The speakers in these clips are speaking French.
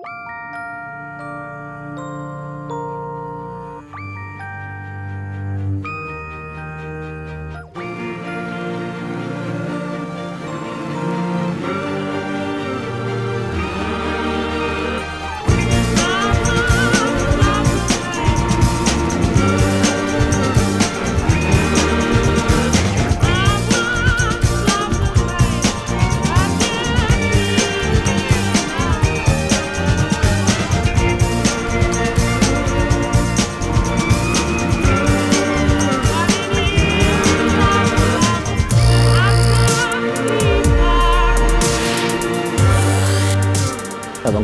Avant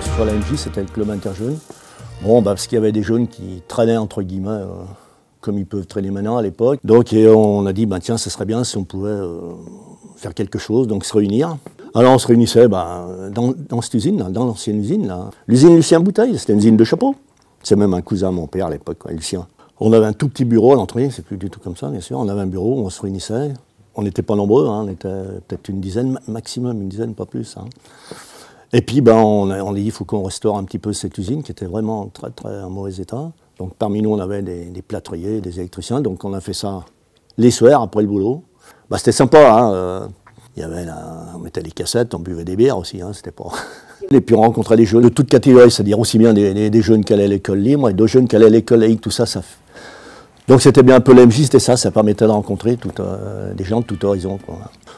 ce soit la MJ, c'était le club interjeune. Bon, bah, parce qu'il y avait des jeunes qui traînaient, entre guillemets, euh, comme ils peuvent traîner maintenant à l'époque. Donc on a dit, bah, tiens, ce serait bien si on pouvait euh, faire quelque chose, donc se réunir. Alors on se réunissait bah, dans, cette usine, dans l'ancienne usine. L'usine Lucien Bouteille, c'était une usine de chapeaux. C'est même un cousin mon père à l'époque, Lucien. On avait un tout petit bureau à l'entrée, c'est plus du tout comme ça, bien sûr. On avait un bureau, on se réunissait. On n'était pas nombreux, hein, on était peut-être une dizaine, ma- maximum une dizaine, pas plus. hein. Et puis, ben, on a, dit il faut qu'on restaure un petit peu cette usine qui était vraiment très, très en mauvais état. Donc, parmi nous, on avait des, des plâtriers, des électriciens. Donc, on a fait ça les soirs après le boulot. Bah, c'était sympa. Hein, euh, y avait on mettait des cassettes, on buvait des bières aussi. Hein, c'était pas. Et puis, on rencontrait des jeunes de toutes catégories, c'est-à-dire aussi bien des, jeunes qui allaient à l'école libre et d'autres jeunes qui allaient à l'école laïque, tout ça. ça donc, c'était bien un peu l'MJ, c'était ça. Ça permettait de rencontrer euh, des gens de tout horizon.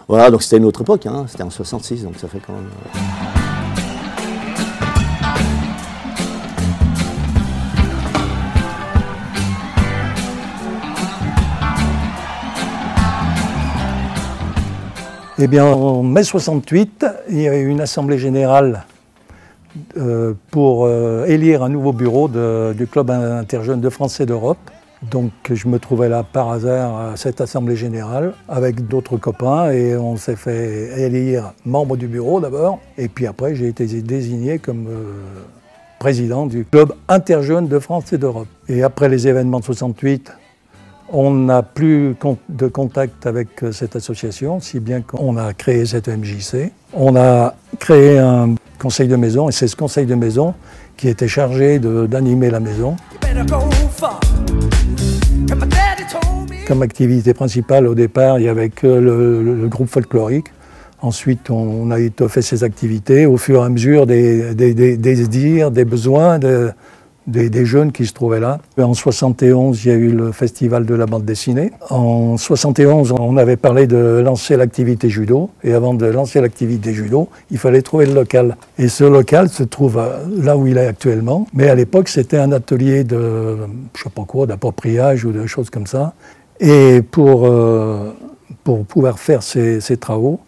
Voilà, donc c'était une autre époque. Hein, c'était en 66, donc ça fait quand même. Eh bien, en mai 68, il y a eu une assemblée générale euh, pour euh, élire un nouveau bureau du Club interjeune de France et d'Europe. Donc, je me trouvais là par hasard à cette assemblée générale avec d'autres copains et on s'est fait élire membre du bureau d'abord. Et puis après, j'ai été désigné comme euh, président du Club interjeune de France et d'Europe. Et après les événements de 68, on n'a plus de contact avec euh, cette association, si bien qu'on a créé cette MJC. On a créé un conseil de maison, et c'est ce conseil de maison qui était chargé d'animer la maison. Comme activité principale, au départ, il y avait le, groupe folklorique. Ensuite, on a étoffé ces activités au fur et à mesure des- des désirs, des besoins de- des, jeunes qui se trouvaient là. En 71, il y a eu le festival de la bande dessinée. En 71, on avait parlé de lancer l'activité judo. Et avant de lancer l'activité judo, il fallait trouver le local. Et ce local se trouve euh, là où il est actuellement. Mais à l'époque, c'était un atelier de, je sais pas quoi, d'appropriage ou de choses comme ça. Et pour, euh, pour pouvoir faire ces, ces travaux,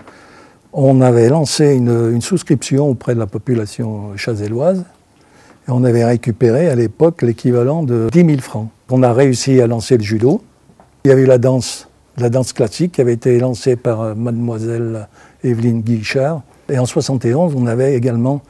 on avait lancé une, une souscription auprès de la population chazelloise on avait récupéré à l'époque l'équivalent de 10 000 francs. On a réussi à lancer le judo. Il y avait la danse, la danse classique qui avait été lancée par euh, mademoiselle Evelyne Guichard. Et en 71, on avait également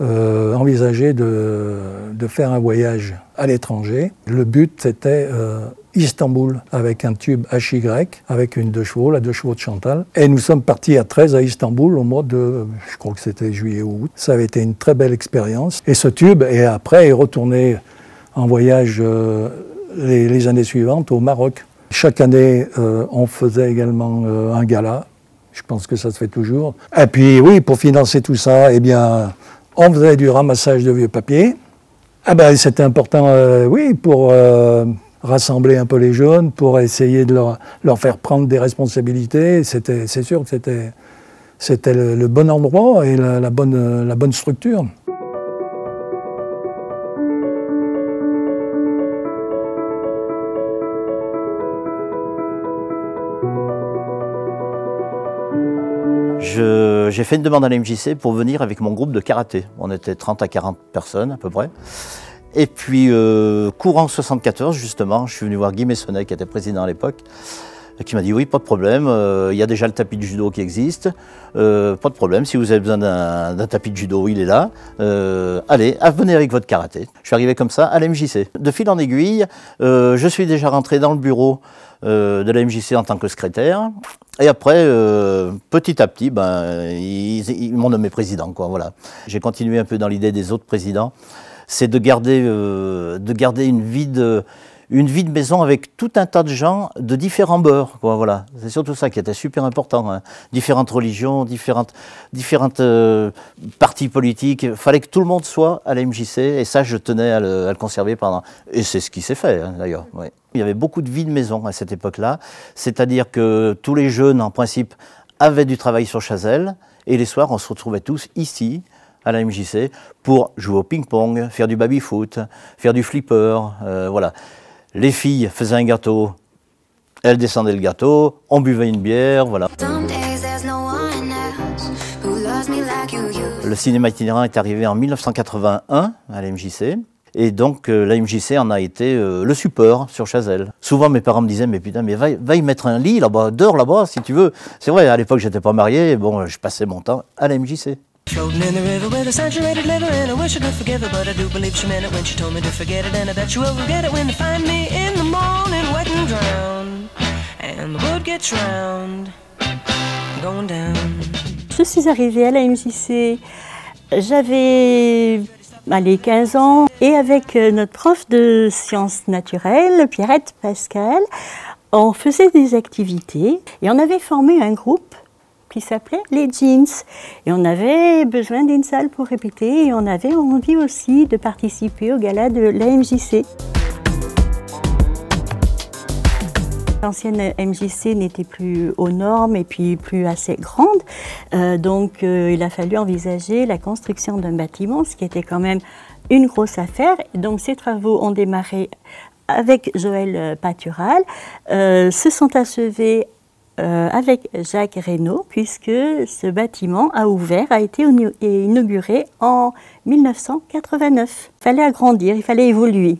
euh, envisagé de, de faire un voyage à l'étranger. Le but, c'était euh, Istanbul, avec un tube HY, avec une deux chevaux, la deux chevaux de Chantal. Et nous sommes partis à 13 à Istanbul au mois de, je crois que c'était juillet ou août. Ça avait été une très belle expérience. Et ce tube, et après, est retourné en voyage euh, les, années suivantes au Maroc. Chaque année, euh, on faisait également euh, un gala. Je pense que ça se fait toujours. Et puis, oui, pour financer tout ça, eh bien, on faisait du ramassage de vieux papiers. Ah ben, c'était important, oui, pour rassembler un peu les jeunes, pour essayer de leur, leur faire prendre des responsabilités. C'était, c'est sûr que c'était, c'était le, bon endroit et la, bonne, la bonne structure. J'ai fait une demande à la pour venir avec mon groupe de karaté. On était 30 à 40 personnes à peu près. Et puis, euh, courant 74, justement, je suis venu voir Guy Messonnet, qui était président à l'époque. qui m'a dit oui, pas de problème, euh, il y a déjà le tapis de judo qui existe, euh, pas de problème, si vous avez besoin d'un tapis de judo, il est là, Euh, allez, venez avec votre karaté. Je suis arrivé comme ça à la MJC. De fil en aiguille, euh, je suis déjà rentré dans le bureau euh, de la MJC en tant que secrétaire, et après, euh, petit à petit, ben, ils, m'ont nommé président. Voilà. J'ai continué un peu dans l'idée des autres présidents, c'est de garder, euh, une vie de maison avec tout un tas de gens de différents. Quoi, voilà. C'est surtout ça qui était super important. hein. Différentes religions, différentes, différentes euh, partis politiques. Il fallait que tout le monde soit à la MJC et ça, je tenais à le, conserver pendant. Et c'est ce qui s'est fait hein, d'ailleurs. Il y avait beaucoup de vie de maison à cette époque-là. C'est-à-dire que tous les jeunes, en principe, avaient du travail sur Chazelle et les soirs, on se retrouvait tous ici à la MJC pour jouer au ping-pong, faire du baby-foot, faire du flipper, euh, voilà. Les filles faisaient un gâteau, elles descendaient le gâteau, on buvait une bière, voilà. Le cinéma itinérant est arrivé en 1981 à la MJC. Et donc euh, la MJC en a été euh, le support sur Chazelle. Souvent mes parents me disaient mais putain mais va, va y mettre un lit là-bas, dors là-bas si tu veux. C'est vrai à l'époque j'étais pas marié, et bon je passais mon temps à la MJC. Floating in the river with a saturated liver, and I wish I could forgive her, but I do believe she meant it when she told me to forget it, and I bet you will forget it when you find me in the morning, wet and drowned, and the boat gets round, going down. Je suis arrivée à la MJC, j'avais allez, 15 ans, et avec euh, notre prof de sciences naturelles, Pierrette Pascal, on faisait des activités et on avait formé un groupe qui s'appelait les Jeans. Et on avait besoin d'une salle pour répéter et on avait envie aussi de participer au gala de la MJC. L'ancienne MJC n'était plus aux normes et puis plus assez grande, Euh, donc euh, il a fallu envisager la construction d'un bâtiment, ce qui était quand même une grosse affaire. Donc ces travaux ont démarré avec Joël Patural, euh, se sont achevés euh, avec Jacques Reynaud, puisque ce bâtiment a ouvert, a été inauguré en 1989. Il fallait agrandir, il fallait évoluer.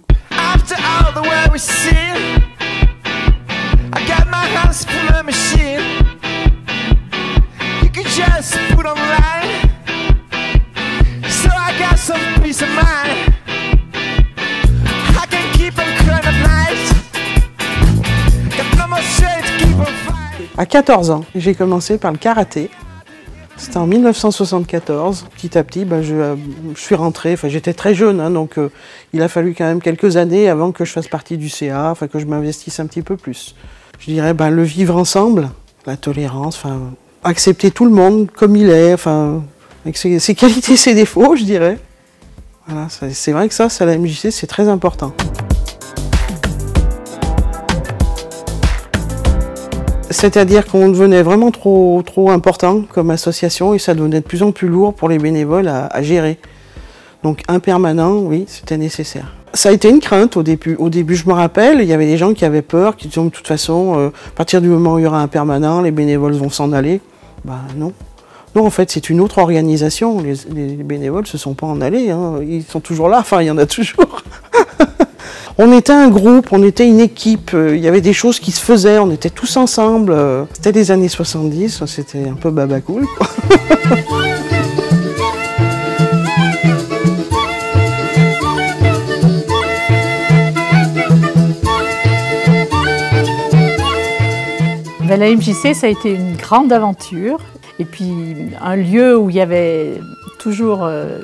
À 14 ans, j'ai commencé par le karaté. C'était en 1974. Petit à petit, ben, je, euh, je suis rentré. Enfin, j'étais très jeune, hein, donc euh, il a fallu quand même quelques années avant que je fasse partie du CA, enfin que je m'investisse un petit peu plus. Je dirais ben, le vivre ensemble, la tolérance, enfin accepter tout le monde comme il est, enfin avec ses, ses qualités, ses défauts, je dirais. Voilà, c'est vrai que ça, ça, la MJC, c'est très important. C'est-à-dire qu'on devenait vraiment trop, trop important comme association et ça devenait de plus en plus lourd pour les bénévoles à, gérer. Donc un permanent, oui, c'était nécessaire. Ça a été une crainte au début. Au début, je me rappelle, il y avait des gens qui avaient peur, qui disaient de toute façon, euh, à partir du moment où il y aura un permanent, les bénévoles vont s'en aller. Ben non. Non, en fait, c'est une autre organisation. Les, les bénévoles ne se sont pas en allés. hein. Ils sont toujours là. Enfin, il y en a toujours. On était un groupe, on était une équipe, euh, il y avait des choses qui se faisaient, on était tous ensemble. euh, C'était les années 70, c'était un peu babacool. la MJC, ça a été une grande aventure. Et puis, un lieu où il y avait toujours euh,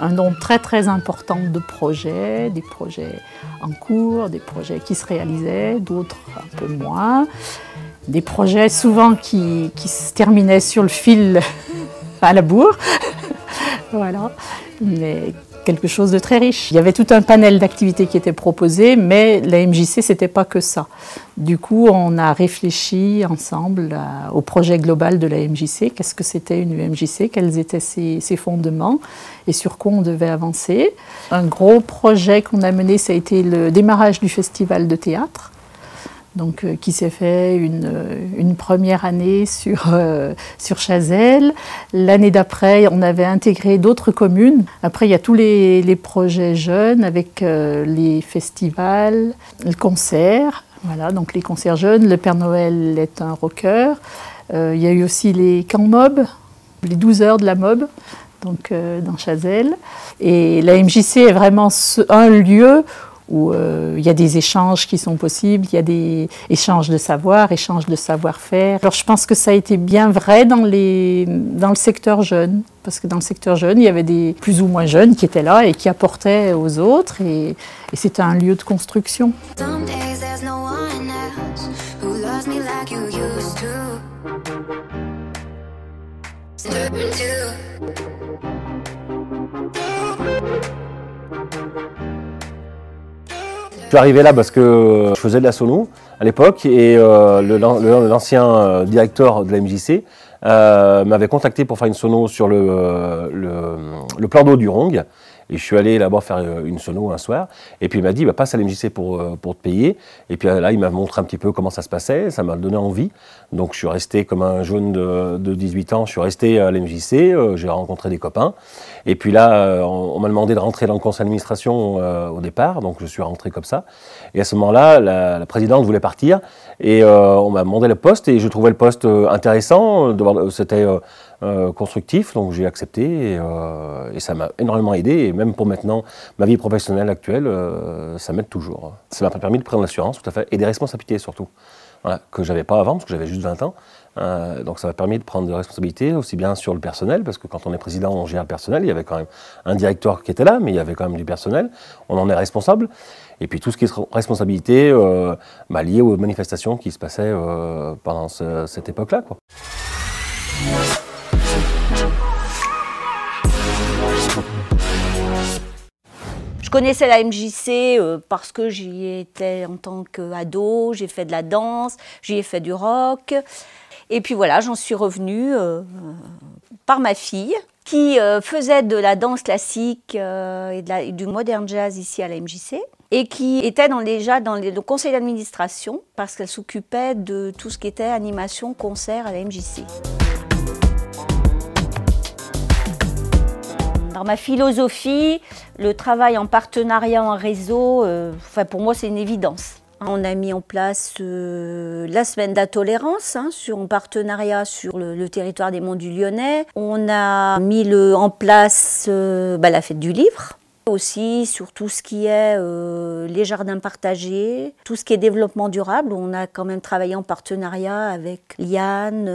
un nombre très très important de projets, des projets en cours, des projets qui se réalisaient, d'autres un peu moins. Des projets souvent qui, qui se terminaient sur le fil à la bourre. voilà. Mais quelque chose de très riche. Il y avait tout un panel d'activités qui était proposé, mais la MJC, c'était pas que ça. Du coup, on a réfléchi ensemble à- au projet global de la MJC. Qu'est-ce que c'était une MJC Quels étaient ses, ses fondements? Et sur quoi on devait avancer? Un gros projet qu'on a mené, ça a été le démarrage du festival de théâtre donc, euh, qui s'est fait une, euh, première année sur, euh, sur Chazelle. L'année d'après, on avait intégré d'autres communes. Après, il y a tous les, projets jeunes avec les festivals, le concert. Voilà, donc les concerts jeunes, le Père Noël est un rocker. Il y a eu aussi les camps mob, les 12 heures de la mob, donc dans Chazelle. Et la MJC est vraiment un lieu où euh, il y a des échanges qui sont possibles, il y a des échanges de savoir, échanges de savoir-faire. Alors je pense que ça a été bien vrai dans, le secteur jeune, parce que dans le secteur jeune, il y avait des plus ou moins jeunes qui étaient là et qui apportaient aux autres, et, et c'était un lieu de construction. Je suis arrivé là parce que je faisais de la sono à l'époque et euh, l'ancien euh, directeur de la MJC euh, m'avait contacté pour faire une sono sur le, euh, le, le plan d'eau du Rong. Et je suis allé là-bas faire euh, une sono un soir. Et puis il m'a dit, bah, passe à l'MJC pour, euh, pour te payer. Et puis euh, là, il m'a montré un petit peu comment ça se passait. Ça m'a donné envie. Donc je suis resté comme un jeune de, de 18 ans. Je suis resté à l'MJC. J'ai rencontré des copains. Et puis là, on, m'a demandé de rentrer dans le conseil d'administration au départ. Donc je suis rentré comme ça. Et à ce moment-là, la, présidente voulait partir. Et on m'a demandé le poste. Et je trouvais le poste intéressant. C'était euh, constructif. Donc j'ai accepté. Et, euh, et ça m'a énormément aidé. Et même pour maintenant, ma vie professionnelle actuelle, euh, ça m'aide toujours. Ça m'a permis de prendre l'assurance, tout à fait. Et des responsabilités surtout. Voilà, que j'avais pas avant, parce que j'avais juste 20 ans. Donc ça m'a permis de prendre des responsabilités, aussi bien sur le personnel, parce que quand on est président, on gère le personnel. Il y avait quand même un directeur qui était là, mais il y avait quand même du personnel. On en est responsable. Et puis tout ce qui est responsabilité euh, bah, lié aux manifestations qui se passaient pendant ce- cette époque-là. quoi. Je connaissais la MJC euh, parce que j'y étais en tant qu'ado, j'ai fait de la danse, j'y ai fait du rock. Et puis voilà, j'en suis revenue euh, par ma fille qui euh, faisait de la danse classique et, du modern jazz ici à la MJC et qui était déjà dans le conseil d'administration parce qu'elle s'occupait de tout ce qui était animation, concert à la MJC. Dans ma philosophie, le travail en partenariat, en réseau, euh, enfin, pour moi, c'est une évidence. On a mis en place euh, la semaine de la tolérance hein, sur, en partenariat sur le, le territoire des Monts du Lyonnais. On a mis le, en place euh, bah, la fête du livre aussi sur tout ce qui est euh, les jardins partagés, tout ce qui est développement durable. On a quand même travaillé en partenariat avec Liane,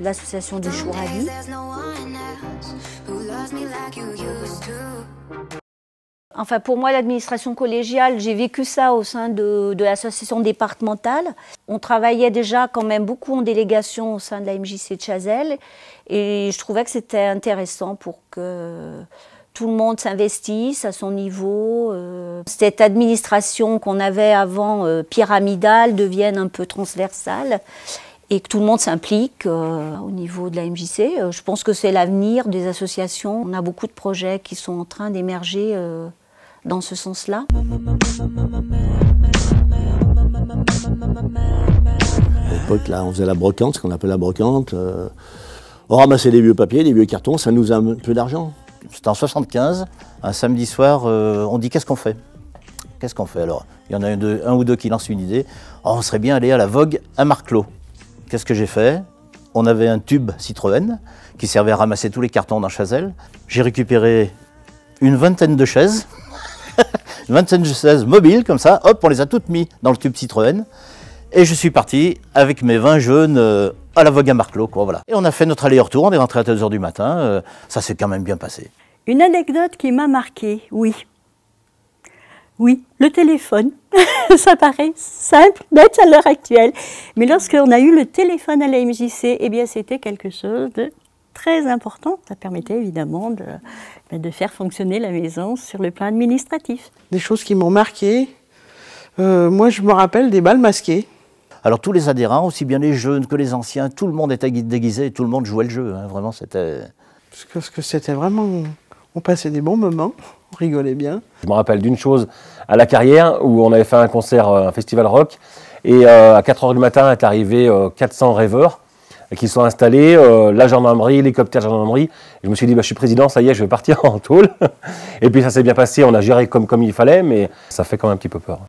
l'association du Chourali. Enfin, pour moi, l'administration collégiale, j'ai vécu ça au sein de, de l'association départementale. On travaillait déjà quand même beaucoup en délégation au sein de la MJC de Chazelle. Et je trouvais que c'était intéressant pour que tout le monde s'investisse à son niveau. euh, cette administration qu'on avait avant euh, pyramidale devienne un peu transversale et que tout le monde s'implique euh, au niveau de la MJC. Euh, je pense que c'est l'avenir des associations. On a beaucoup de projets qui sont en train d'émerger euh, dans ce sens-là. À l'époque, là, on faisait la brocante, ce qu'on appelle la brocante. euh, on ramassait des vieux papiers, des vieux cartons, ça nous a un peu d'argent. C'était en 75, un samedi soir, euh, on dit qu'est-ce qu'on fait? Qu'est-ce qu'on fait alors? Il y en a un, deux- un ou deux qui lancent une idée. Oh, on serait bien allé à la Vogue à Marclos. Qu'est-ce que j'ai fait? On avait un tube Citroën qui servait à ramasser tous les cartons dans Chazelle. J'ai récupéré une vingtaine de chaises, une vingtaine de chaises mobiles comme ça. Hop, on les a toutes mis dans le tube Citroën. Et je suis parti avec mes 20 jeunes euh, à la Vogue à Marclos. Quoi, voilà. Et on a fait notre aller-retour, on est rentré à 2h du matin. euh, ça s'est quand même bien passé. Une anecdote qui m'a marquée, oui. Oui, le téléphone. Ça paraît simple, bête à l'heure actuelle. Mais lorsqu'on a eu le téléphone à la MJC, eh bien, c'était quelque chose de très important. Ça permettait évidemment de, ben, de faire fonctionner la maison sur le plan administratif. Des choses qui m'ont marqué. Euh, moi, je me rappelle des balles masquées. Alors tous les adhérents, aussi bien les jeunes que les anciens, tout le monde était déguisé et tout le monde jouait le jeu. hein. Vraiment, c'était. Parce que c'était vraiment. On passait des bons moments, on rigolait bien. Je me rappelle d'une chose à la carrière où on avait fait un concert, euh, un festival rock, et euh, à 4 h du matin est arrivé euh, 400 rêveurs qui sont installés, euh, la gendarmerie, l'hélicoptère gendarmerie. Je me suis dit, bah, je suis président, ça y est, je vais partir en tôle. et puis ça s'est bien passé, on a géré comme, comme il fallait, mais ça fait quand même un petit peu peur.